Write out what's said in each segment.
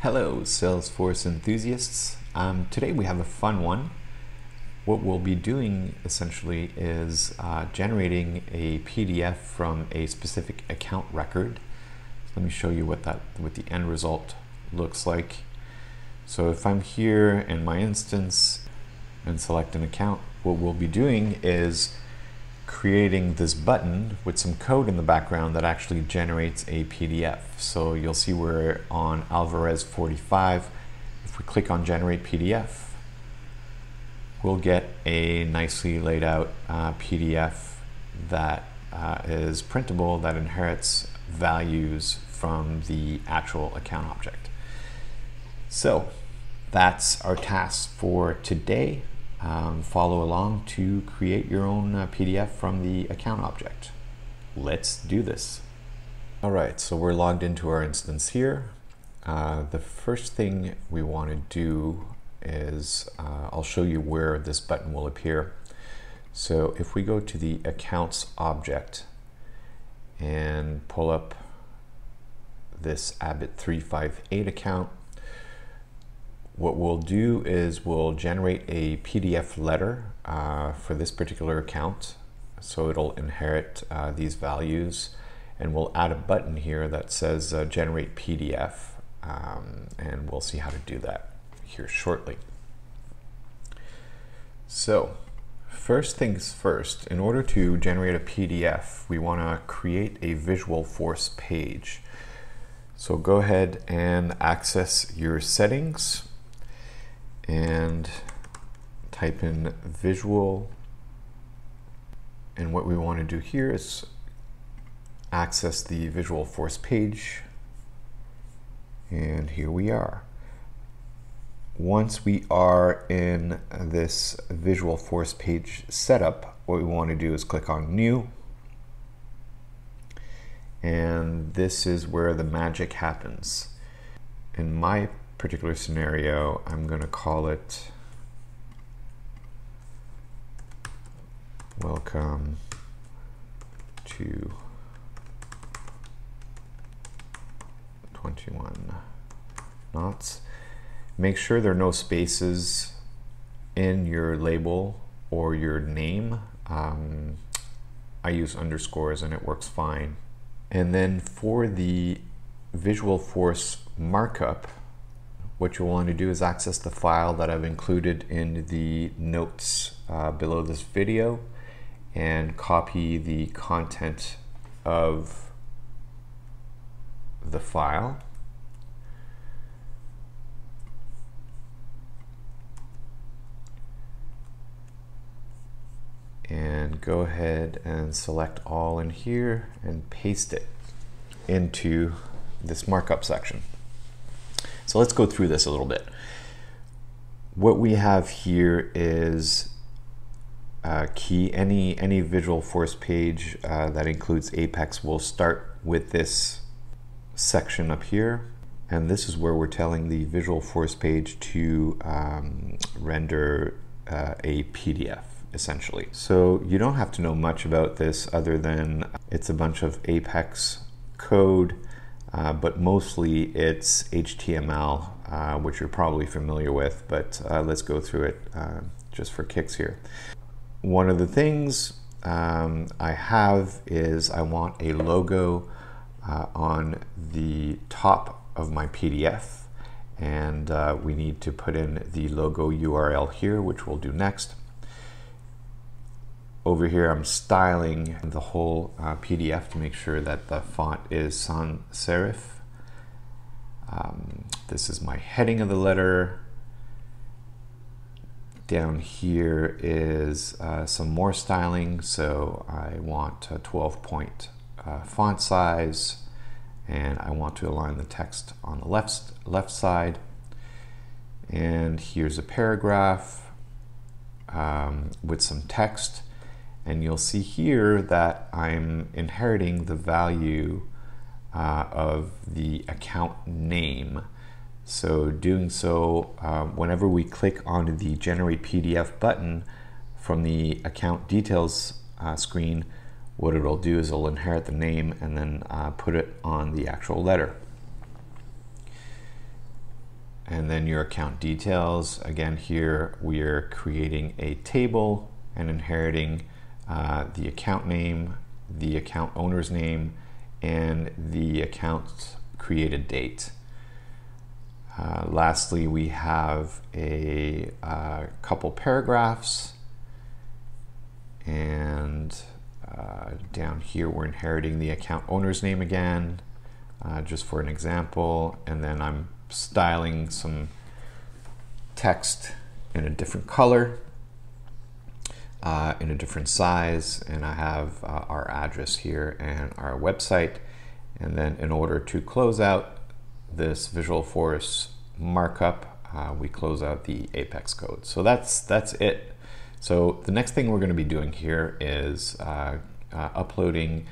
Hello, Salesforce enthusiasts. Um, today we have a fun one. What we'll be doing essentially is uh, generating a PDF from a specific account record. So let me show you what that, what the end result looks like. So if I'm here in my instance and select an account, what we'll be doing is creating this button with some code in the background that actually generates a PDF. So you'll see we're on Alvarez 45. If we click on generate PDF, we'll get a nicely laid out uh, PDF that uh, is printable that inherits values from the actual account object. So that's our task for today um, follow along to create your own uh, PDF from the account object. Let's do this. All right, so we're logged into our instance here. Uh, the first thing we want to do is uh, I'll show you where this button will appear. So if we go to the accounts object and pull up this Abbott 358 account, what we'll do is we'll generate a PDF letter uh, for this particular account. So it'll inherit uh, these values and we'll add a button here that says uh, generate PDF um, and we'll see how to do that here shortly. So first things first, in order to generate a PDF, we want to create a Visualforce page. So go ahead and access your settings and type in visual. And what we want to do here is access the Visualforce page. And here we are. Once we are in this Visualforce page setup, what we want to do is click on New. And this is where the magic happens. In my particular scenario, I'm going to call it Welcome to 21 knots. Make sure there are no spaces in your label or your name. Um, I use underscores and it works fine. And then for the Visualforce markup, what you'll want to do is access the file that I've included in the notes uh, below this video and copy the content of the file. And go ahead and select all in here and paste it into this markup section. So let's go through this a little bit. What we have here is uh, key. Any, any Visualforce page uh, that includes Apex will start with this section up here. And this is where we're telling the Visualforce page to um, render uh, a PDF essentially. So you don't have to know much about this other than it's a bunch of Apex code uh, but mostly it's HTML, uh, which you're probably familiar with, but uh, let's go through it uh, just for kicks here. One of the things um, I have is I want a logo uh, on the top of my PDF, and we need to put in the logo URL here, which we'll do next. Over here, I'm styling the whole uh, PDF to make sure that the font is sans serif. Um, this is my heading of the letter. Down here is uh, some more styling. So I want a 12 point uh, font size and I want to align the text on the left, left side. And here's a paragraph um, with some text. And you'll see here that I'm inheriting the value uh, of the account name. So doing so, uh, whenever we click on the Generate PDF button from the account details uh, screen, what it'll do is it'll inherit the name and then uh, put it on the actual letter. and then your account details. Again, here we are creating a table and inheriting uh, the account name, the account owner's name, and the account created date. Uh, lastly, we have a uh, couple paragraphs. And uh, down here we're inheriting the account owner's name again uh, just for an example. And then I'm styling some text in a different color uh, in a different size and I have uh, our address here and our website and then in order to close out this Visualforce markup uh, we close out the apex code so that's that's it so the next thing we're going to be doing here is uh, uh, uploading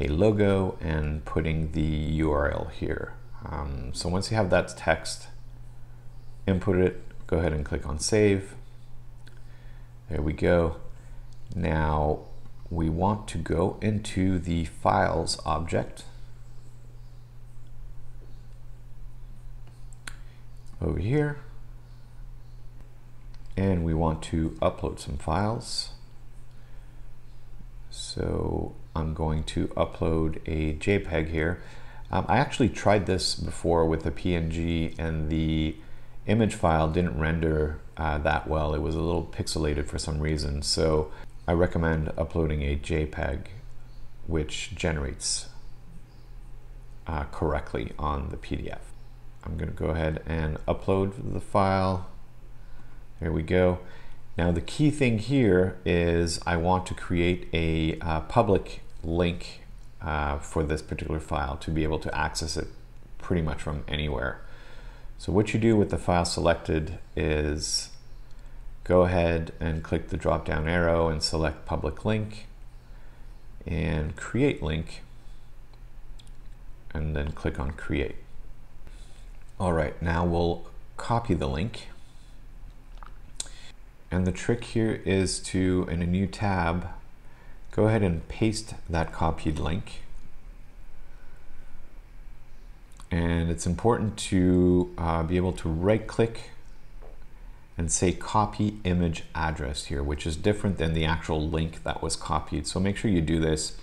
a logo and putting the URL here. Um, so once you have that text, input it, go ahead and click on save. There we go. Now we want to go into the files object. Over here and we want to upload some files. So I'm going to upload a JPEG here. Um, I actually tried this before with a PNG and the image file didn't render uh, that well. It was a little pixelated for some reason. So I recommend uploading a JPEG which generates uh, correctly on the PDF. I'm going to go ahead and upload the file there we go. Now the key thing here is I want to create a uh, public link uh, for this particular file to be able to access it pretty much from anywhere. So what you do with the file selected is go ahead and click the drop down arrow and select public link and create link and then click on create. All right, now we'll copy the link and the trick here is to, in a new tab, go ahead and paste that copied link. And it's important to uh, be able to right click and say copy image address here, which is different than the actual link that was copied. So make sure you do this.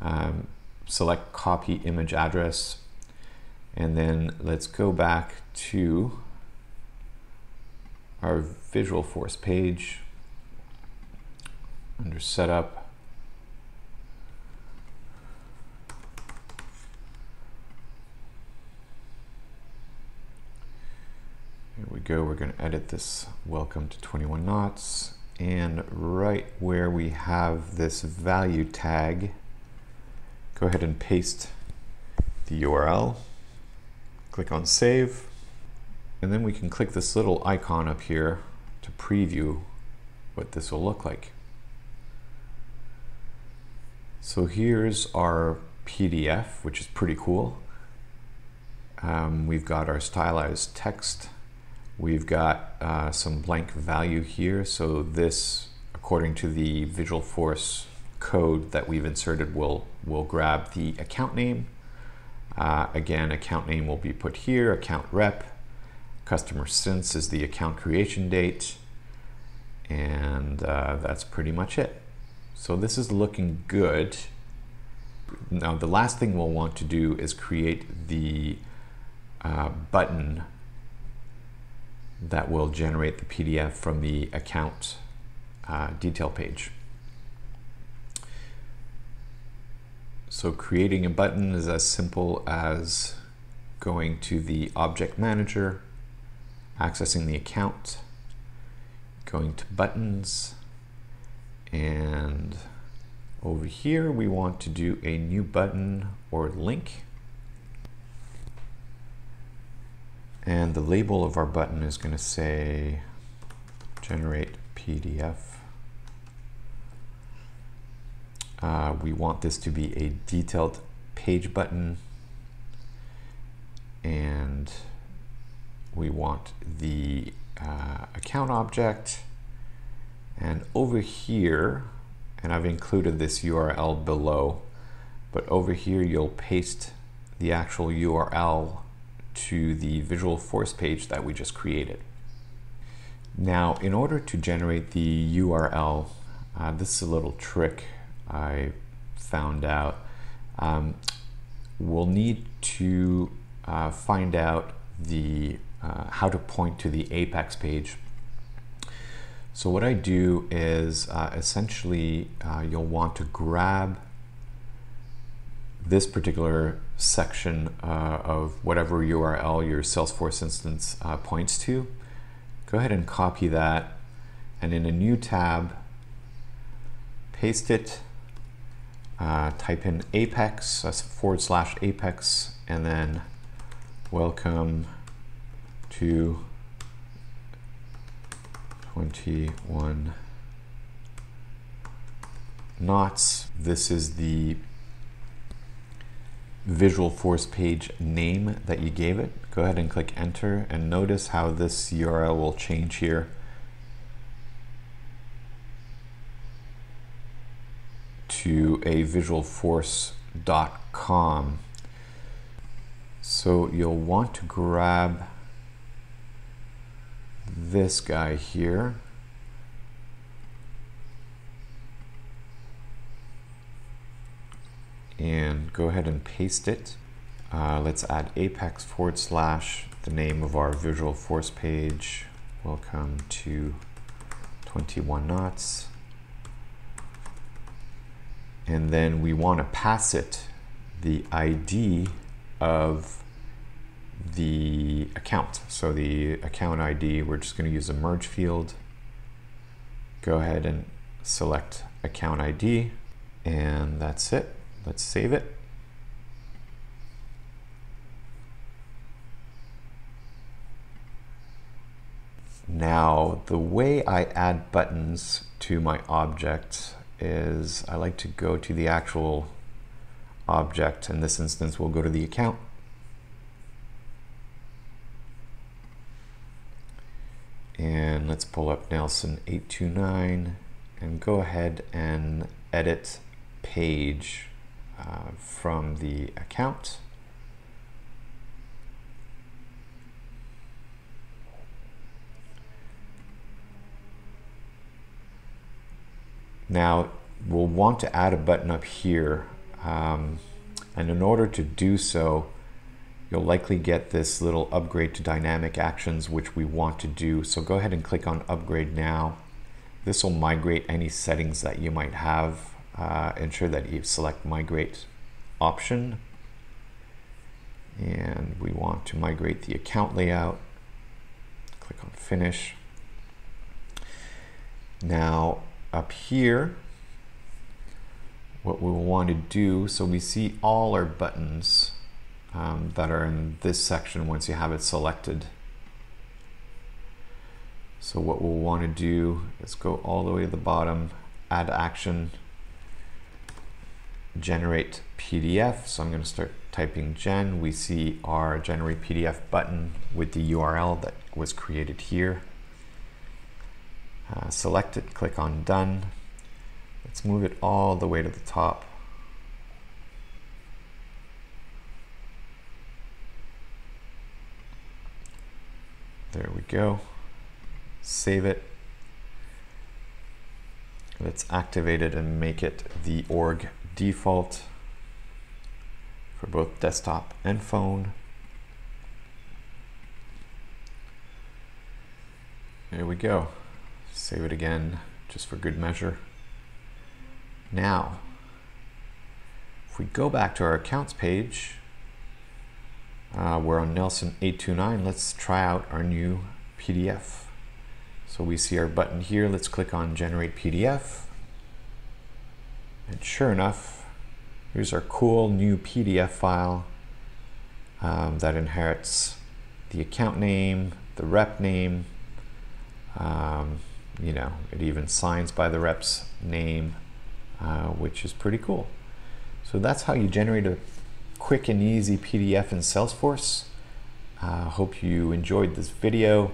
Um, select copy image address and then let's go back to our Visualforce page under setup. We go, we're going to edit this welcome to 21 knots and right where we have this value tag go ahead and paste the URL click on save and then we can click this little icon up here to preview what this will look like. So here's our PDF, which is pretty cool. Um, we've got our stylized text. We've got uh, some blank value here. So this, according to the Visualforce code that we've inserted, will will grab the account name. Uh, again, account name will be put here, account rep, Customer since is the account creation date. And uh, that's pretty much it. So this is looking good. Now the last thing we'll want to do is create the uh, button that will generate the PDF from the account uh, detail page. So creating a button is as simple as going to the object manager, accessing the account, going to buttons, and over here we want to do a new button or link. And the label of our button is going to say generate PDF. Uh, we want this to be a detailed page button and we want the uh, account object and over here and I've included this URL below but over here you'll paste the actual URL to the Visualforce page that we just created. Now, in order to generate the URL, uh, this is a little trick I found out. Um, we'll need to uh, find out the uh, how to point to the Apex page. So what I do is uh, essentially uh, you'll want to grab this particular section uh, of whatever URL your Salesforce instance uh, points to. Go ahead and copy that and in a new tab, paste it, uh, type in apex, forward slash apex, and then welcome to 21 knots. This is the Visualforce page name that you gave it. Go ahead and click enter and notice how this URL will change here. to a visualforce.com. So you'll want to grab this guy here and go ahead and paste it. Uh, let's add apex forward slash the name of our Visualforce page. Welcome to 21 knots. And then we want to pass it the ID of the account. So the account ID, we're just going to use a merge field. Go ahead and select account ID and that's it. Let's save it. Now, the way I add buttons to my object is I like to go to the actual object. In this instance, we'll go to the account. And let's pull up Nelson 829 and go ahead and edit page uh, from the account. Now we'll want to add a button up here um, and in order to do so you'll likely get this little upgrade to dynamic actions which we want to do. So go ahead and click on upgrade now. This will migrate any settings that you might have uh, ensure that you select migrate option. And we want to migrate the account layout. Click on finish. Now up here what we want to do so we see all our buttons um, that are in this section once you have it selected. So what we'll want to do is go all the way to the bottom add action generate PDF. So I'm going to start typing gen. We see our generate PDF button with the URL that was created here. Uh, select it, click on done. Let's move it all the way to the top. There we go. Save it. Let's activate it and make it the org default for both desktop and phone. There we go. Save it again just for good measure. Now, if we go back to our accounts page, uh, we're on Nelson 829. Let's try out our new PDF. So we see our button here. Let's click on generate PDF. And sure enough, here's our cool new PDF file um, that inherits the account name, the rep name, um, you know, it even signs by the rep's name, uh, which is pretty cool. So that's how you generate a quick and easy PDF in Salesforce. Uh, hope you enjoyed this video.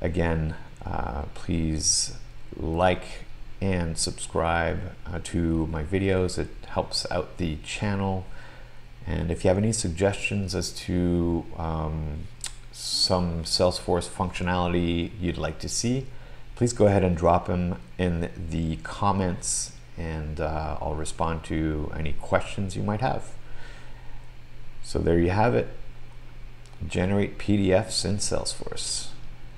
Again, uh, please like and subscribe uh, to my videos. It helps out the channel And if you have any suggestions as to um, some Salesforce functionality you'd like to see, please go ahead and drop them in the comments and uh, I'll respond to any questions you might have. So there you have it. Generate PDFs in Salesforce.